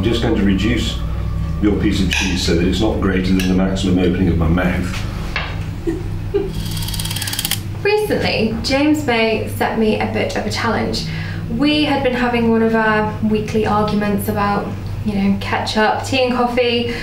I'm just going to reduce your piece of cheese so that it's not greater than the maximum opening of my mouth. Recently, James May set me a bit of a challenge. We had been having one of our weekly arguments about, you know, ketchup, tea and coffee,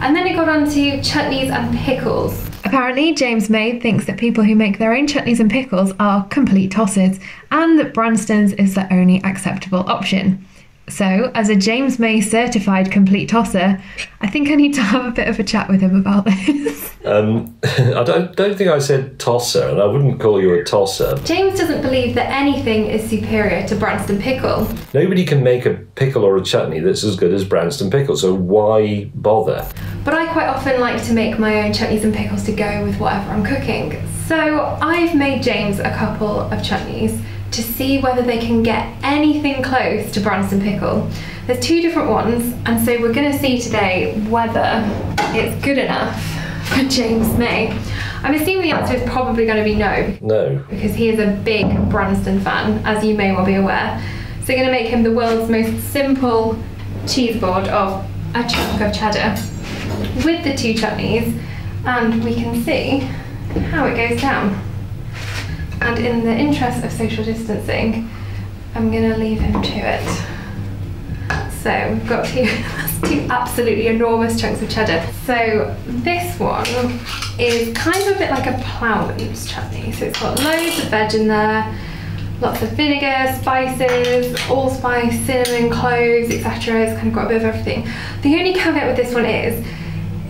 and then it got on to chutneys and pickles. Apparently, James May thinks that people who make their own chutneys and pickles are complete tosses, and that Branston's is the only acceptable option. So, as a James May certified complete tosser, I think I need to have a bit of a chat with him about this. Um, I don't, don't think I said tosser, and I wouldn't call you a tosser. James doesn't believe that anything is superior to Branston pickle. Nobody can make a pickle or a chutney that's as good as Branston pickle, so why bother? But I quite often like to make my own chutneys and pickles to go with whatever I'm cooking. So I've made James a couple of chutneys to see whether they can get anything close to Branston pickle. There's two different ones, and so we're going to see today whether it's good enough for James May. I'm assuming the answer is probably going to be no. No. Because he is a big Branston fan, as you may well be aware. So we're going to make him the world's most simple cheese board of a chunk of cheddar with the two chutneys, and we can see how it goes down. And in the interest of social distancing, I'm to leave him to it. So we've got two, two absolutely enormous chunks of cheddar. So this one is kind of a bit like a ploughman's chutney. So it's got loads of veg in there, lots of vinegar, spices, allspice, cinnamon, cloves, etc. It's kind of got a bit of everything. The only caveat with this one is,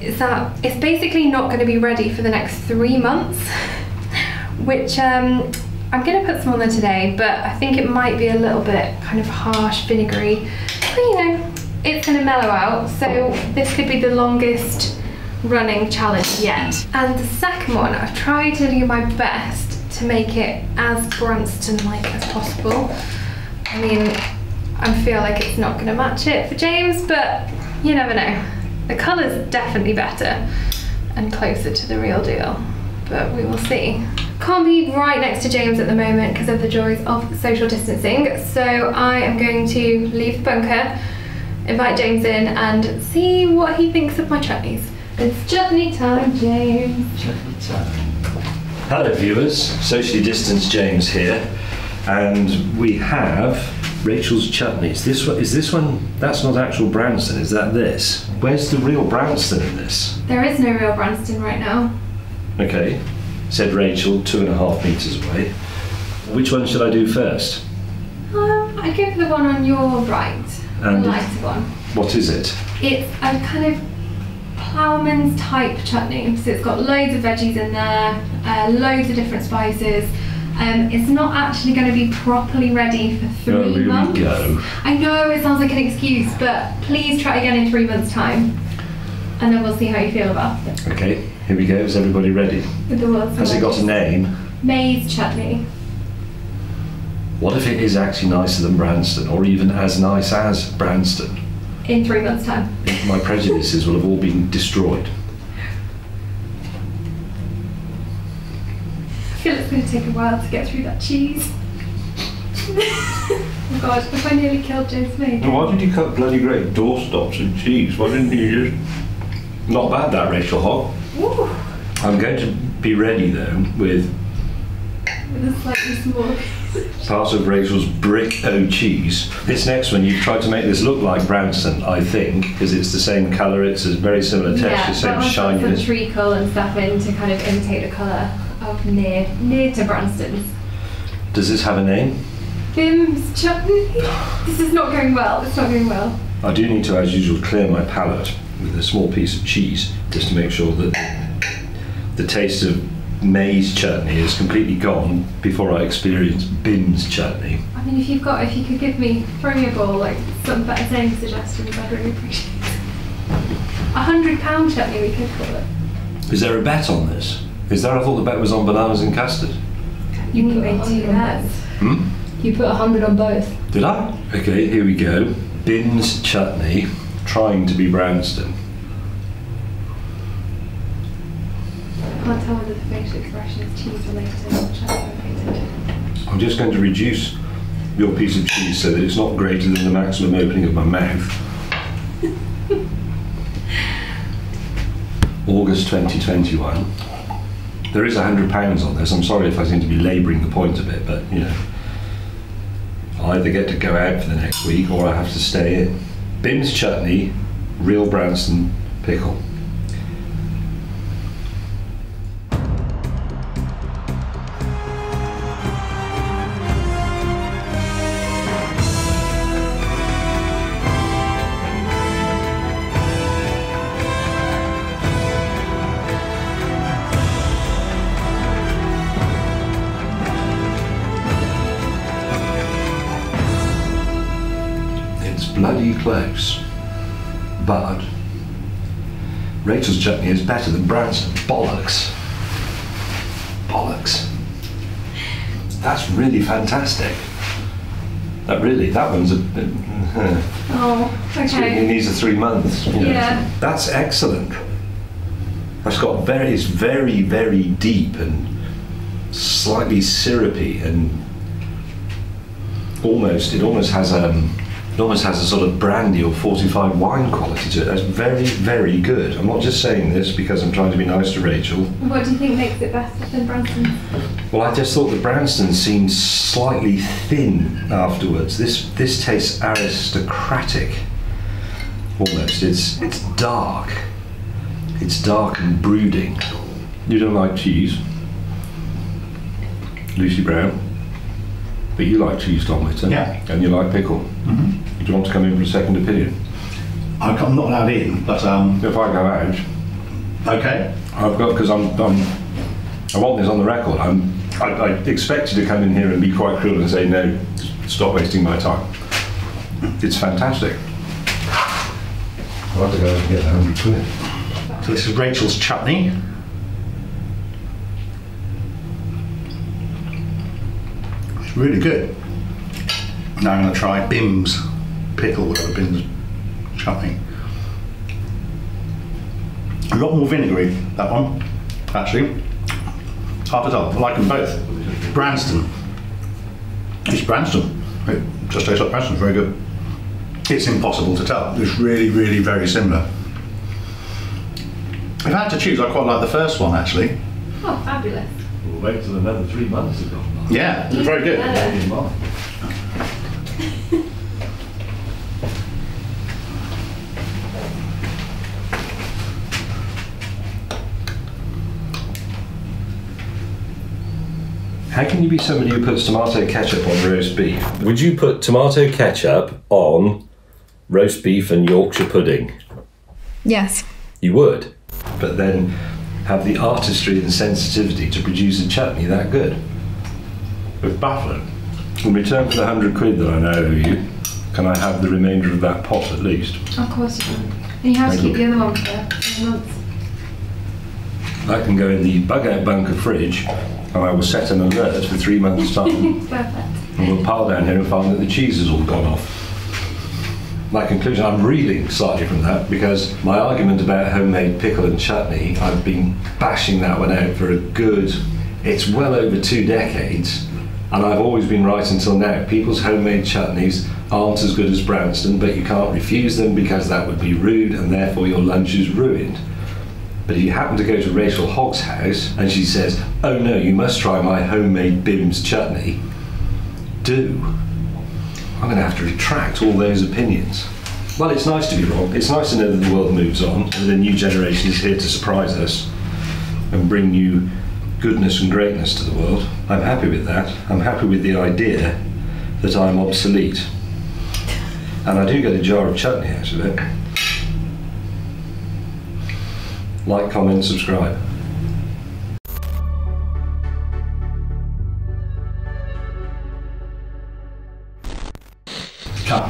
is that it's basically not going to be ready for the next three months, which um, I'm going to put some on there today, but I think it might be a little bit kind of harsh, vinegary. But you know, it's going to mellow out, so this could be the longest running challenge yet. And the second one, I've tried to do my best to make it as Branston-like as possible. I mean, I feel like it's not going to match it for James, but you never know. The colour's definitely better and closer to the real deal, but we will see. Can't be right next to James at the moment because of the joys of social distancing, so I am going to leave the bunker, invite James in and see what he thinks of my chutneys. It's chutney time, James. Chutney time. Hello viewers, socially distanced James here, and we have Rachael's chutneys. This one is this one. That's not actual Branston. Is that this? Where's the real Branston in this? There is no real Branston right now. Okay, said Rachael, two and a half meters away. Which one should I do first? Um, I'd go for the one on your right, And- the lighter one. What is it? It's a kind of ploughman's type chutney. So it's got loads of veggies in there, uh, loads of different spices. Um, it's not actually going to be properly ready for three Oh, here we months. go. I know it sounds like an excuse, but please try again in three months' time, and then we'll see how you feel about it. Okay, here we go. Is everybody ready? The world's Has it got a name? Maize chutney. What if it is actually nicer than Branston, or even as nice as Branston? In three months' time. My prejudices will have all been destroyed. feel it's going to take a while to get through that cheese. oh god, if I nearly killed James May. Why did you cut bloody great doorstops and cheese? Why didn't you just... Not bad that, Rachael Hogg. Ooh, I'm going to be ready though with with a slightly of Rachael's brick o cheese. This next one, you've tried to make this look like Branston, I think, because it's the same colour, it's a very similar texture, yeah, same got some treacle and stuff in to kind of imitate the colour near near to Branston's. Does this have a name? Um, Bim's chutney. This is not going well. It's not going well. I do need to, as usual, clear my palate with a small piece of cheese just to make sure that the taste of maize chutney is completely gone before I experience Bim's chutney. I mean, if you've got, if you could give me, throw me a ball, like some better name suggestions, I'd really appreciate it. A hundred pound chutney, we could call it. Is there a bet on this? Is there? I thought the bet was on bananas and custard. You put made two. Hmm? You put a hundred on both. Did I? Okay, here we go. Bim's chutney, trying to be Branston. Can't tell whether the facial expression is cheese related or chutney related. I'm just going to reduce your piece of cheese so that it's not greater than the maximum opening of my mouth. August 2021. There is £100 on this. I'm sorry if I seem to be labouring the point a bit, but you know. I either get to go out for the next week or I have to stay in. Bim's chutney, real Branston pickle. Close. But Rachael's chutney is better than Branston. Bollocks. Bollocks. That's really fantastic. That really, that one's a bit. Oh, It okay. needs a three months. you know. Yeah. That's excellent. That's got very, it's very, very deep and slightly syrupy and almost, it almost has um, it almost has a sort of brandy or fortified wine quality to it. That's very, very good. I'm not just saying this because I'm trying to be nice to Rachael. What do you think makes it better than Branston's? Well, I just thought the Branston seemed slightly thin afterwards. This this tastes aristocratic, almost. It's it's dark. It's dark and brooding. You don't like cheese, Lucy Brown, but you like cheese, Tom Whitton. Yeah. And you like pickle. Mm-hmm. Do you want to come in for a second opinion? I- I'm not allowed in, but um, If I go out, okay. I've got because I'm, I'm I want this on the record. I'm I, I expect you to come in here and be quite cruel and say no, stop wasting my time. It's fantastic. I'll have to go and get a hundred quid. So this is Rachael's chutney. It's really good. Now I'm going to try Bim's pickle, whatever Bim's chutney. A lot more vinegary, that one, actually. Hard to tell. I like them both. Branston. It's Branston. It just tastes like Branston. Very good. It's impossible to tell. It's really, really very similar. If I had to choose, I quite like the first one actually. Oh, fabulous. We'll wait till another three months to go. Yeah, it's very good. How can you be somebody who puts tomato ketchup on roast beef? Would you put tomato ketchup on roast beef and Yorkshire pudding? Yes. You would, but then have the artistry and sensitivity to produce a chutney that good. With baffling. In return for the hundred quid that I now owe you, can I have the remainder of that pot at least? Of course you can. And you have to keep you. the other one for three months. That can go in the bug out bunker fridge, and I will set an alert for three months' time. Perfect. and we'll pile down here and find that the cheese has all gone off. My conclusion, I'm reeling slightly from that because my argument about homemade pickle and chutney, I've been bashing that one out for a good, it's well over two decades, and I've always been right until now. People's homemade chutneys aren't as good as Branston, but you can't refuse them because that would be rude and therefore your lunch is ruined. But if you happen to go to Rachael Hogg's house and she says, Oh no, you must try my homemade Bim's chutney, do. I'm going to have to retract all those opinions. Well, it's nice to be wrong. It's nice to know that the world moves on and that a new generation is here to surprise us and bring new goodness and greatness to the world. I'm happy with that. I'm happy with the idea that I'm obsolete. And I do get a jar of chutney out of it. Like, comment, subscribe. Cut.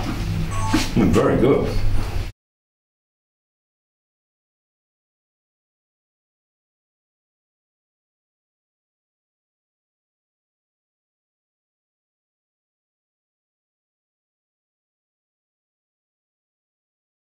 Very good.